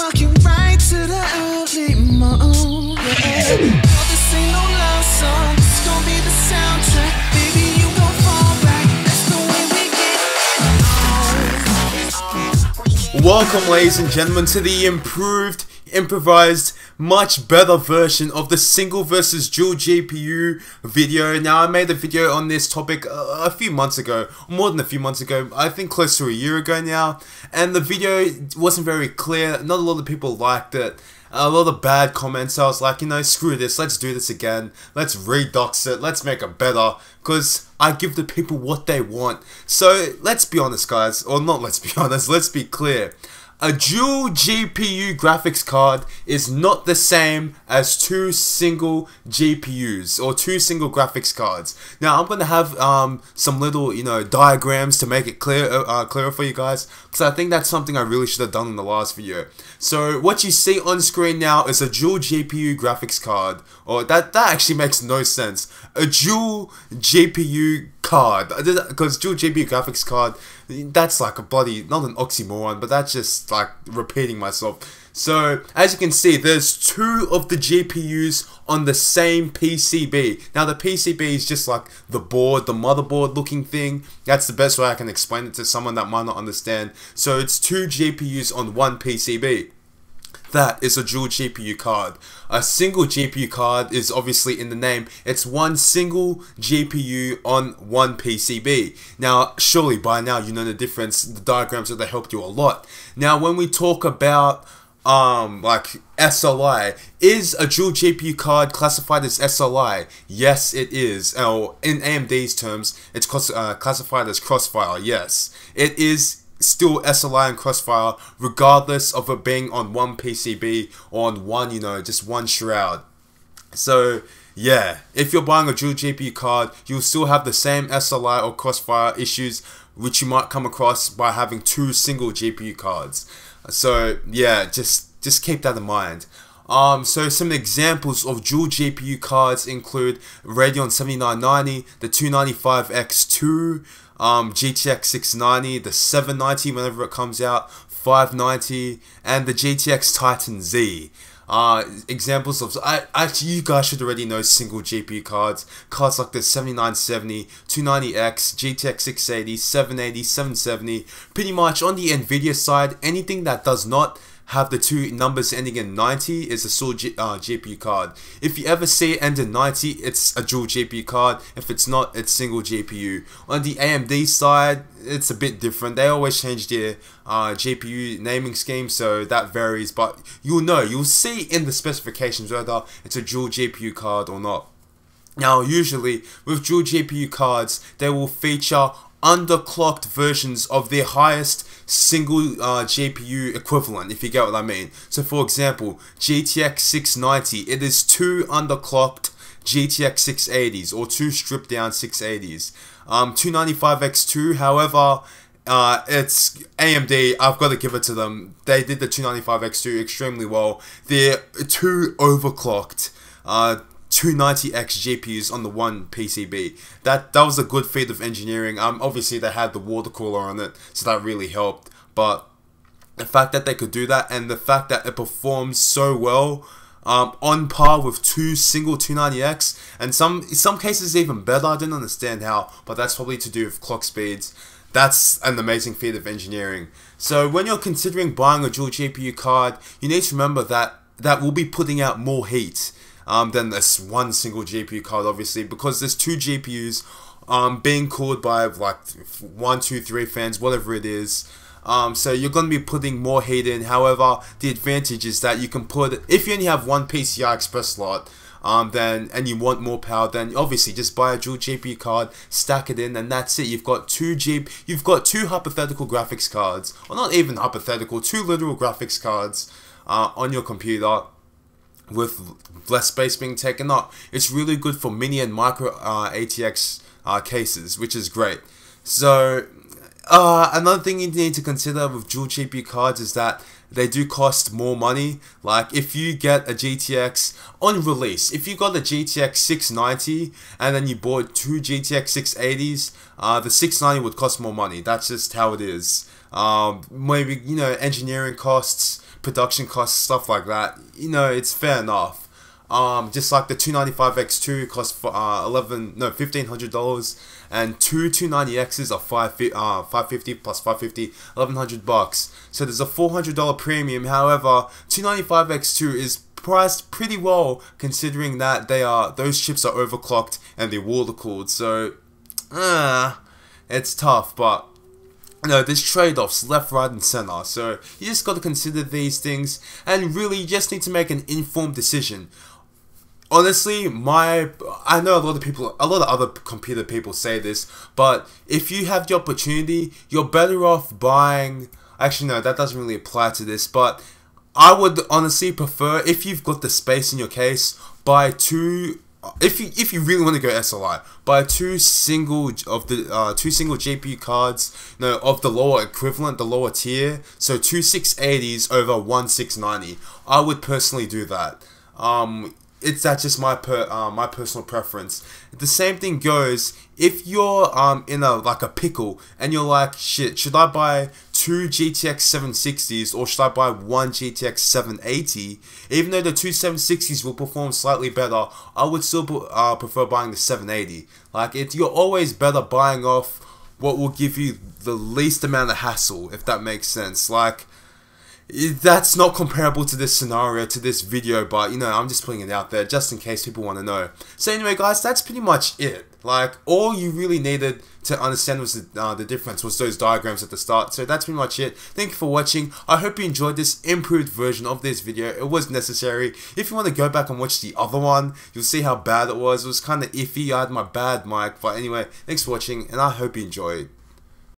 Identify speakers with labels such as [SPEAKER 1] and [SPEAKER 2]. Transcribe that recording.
[SPEAKER 1] right to the early morning. This ain't no love song. This gon' be the soundtrack. Baby, you gon' fall back. That's the way we get.
[SPEAKER 2] Welcome, ladies and gentlemen, to the improved, improvised, much better version of the single versus dual GPU video. Now, I made a video on this topic a, few months ago, more than a few months ago, I think close to a year ago now, and the video wasn't very clear. Not a lot of people liked it. A lot of bad comments. I was like, you know, screw this. Let's do this again. Let's redux it. Let's make it better. Because I give the people what they want. So let's be honest, guys. Or not let's be honest. Let's be clear. A dual GPU graphics card is not the same as two single GPUs or two single graphics cards. Now I'm gonna have um, some little you know diagrams to make it clear uh, uh clearer for you guys because I think that's something I really should have done in the last video. So what you see on screen now is a dual GPU graphics card, or that that actually makes no sense. A dual GPU card. Because dual GPU graphics card that's like a bloody not an oxymoron but that's just like repeating myself. So as you can see there's two of the GPUs on the same PCB now the PCB is just like the board the motherboard looking thing. That's the best way I can explain it to someone that might not understand. So it's two GPUs on one PCB that is a dual GPU card. A single GPU card is obviously in the name. It's one single GPU on one PCB. Now, surely by now you know the difference. The diagrams have helped you a lot. Now, when we talk about um like SLI is a dual GPU card classified as SLI yes it is or in AMD's terms it's uh, classified as crossfire yes it is still SLI and Crossfire, regardless of it being on one PCB or on one, you know, just one shroud. So, yeah, if you're buying a dual GPU card, you'll still have the same SLI or Crossfire issues which you might come across by having two single GPU cards. So, yeah, just just keep that in mind. Um, so some examples of dual GPU cards include Radeon 7990, the 295X2, um, GTX 690, the 790 whenever it comes out, 590, and the GTX Titan Z. Uh, examples of I actually you guys should already know single GPU cards. Cards like the 7970, 290X, GTX 680, 780, 770. Pretty much on the Nvidia side, anything that does not have the two numbers ending in 90 is a sole G uh, GPU card. If you ever see it end in 90, it's a dual GPU card. If it's not, it's single GPU. On the AMD side, it's a bit different. They always change their uh, GPU naming scheme, so that varies. But you'll know, you'll see in the specifications whether it's a dual GPU card or not. Now, usually with dual GPU cards, they will feature underclocked versions of their highest single uh, GPU equivalent, if you get what I mean. So for example, GTX 690, it is two underclocked GTX 680s or two stripped down 680s. Um, 295X2, however, uh, it's AMD. I've got to give it to them. They did the 295X2 extremely well. They're two overclocked. Uh, 290X GPUs on the one PCB. That that was a good feat of engineering. Um, obviously they had the water cooler on it, so that really helped. But the fact that they could do that and the fact that it performs so well, um, on par with two single 290X, and some in some cases even better. I didn't understand how, but that's probably to do with clock speeds. That's an amazing feat of engineering. So when you're considering buying a dual GPU card, you need to remember that that will be putting out more heat um, than this one single GPU card, obviously, because there's two GPUs um, being cooled by like one, two, three fans, whatever it is. Um, so you're going to be putting more heat in. However, the advantage is that you can put, if you only have one PCI Express slot, um, then and you want more power, then obviously just buy a dual GPU card, stack it in, and that's it. You've got two G, you've got two hypothetical graphics cards, or not even hypothetical, two literal graphics cards uh, on your computer with less space being taken up. It's really good for mini and micro uh, ATX uh, cases, which is great. So, uh, another thing you need to consider with dual GPU cards is that they do cost more money. Like if you get a GTX on release, if you got a GTX 690 and then you bought two GTX 680s, uh, the 690 would cost more money. That's just how it is. Um, maybe you know engineering costs, production costs, stuff like that. You know, it's fair enough. Um, just like the 295X2 costs uh, 11 no $1500 and two 290Xs are 5 uh, 550 plus 550 1100 bucks. So there's a $400 premium. However, 295X2 is priced pretty well considering that they are those chips are overclocked and they're water cooled. So uh, it's tough, but you know, there's trade-offs left, right, and center. So you just got to consider these things, and really, you just need to make an informed decision honestly, my I know a lot of people, a lot of other computer people say this, but if you have the opportunity, you're better off buying. Actually, no, that doesn't really apply to this, but I would honestly prefer if you've got the space in your case, buy two. If you if you really want to go SLI, buy two single of the uh, two single GPU cards, no of the lower equivalent, the lower tier. So two 680s over one 690. I would personally do that. Um, it's that's just my per uh, my personal preference. The same thing goes if you're um in a like a pickle and you're like shit, should I buy two GTX 760s or should I buy one GTX 780? Even though the two 760s will perform slightly better, I would still uh, prefer buying the 780. Like it, you're always better buying off what will give you the least amount of hassle, if that makes sense. Like that's not comparable to this scenario, to this video, but you know, I'm just putting it out there just in case people want to know. So anyway, guys, that's pretty much it. Like, all you really needed to understand was the, uh, the difference was those diagrams at the start. So that's pretty much it. Thank you for watching. I hope you enjoyed this improved version of this video. It was necessary. If you want to go back and watch the other one, you'll see how bad it was. It was kind of iffy. I had my bad mic. But anyway, thanks for watching, and I hope you enjoyed.